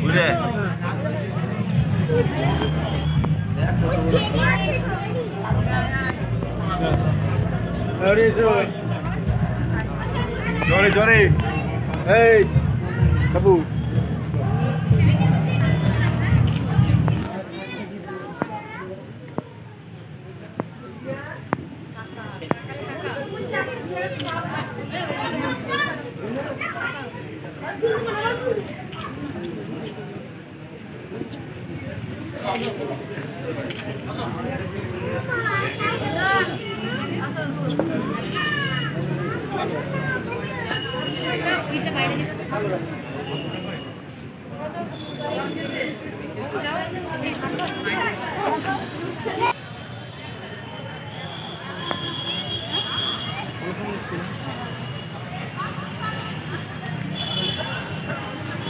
ঘুরে জোরে জোরে এই বাবু Thank you. বাইরে যেটা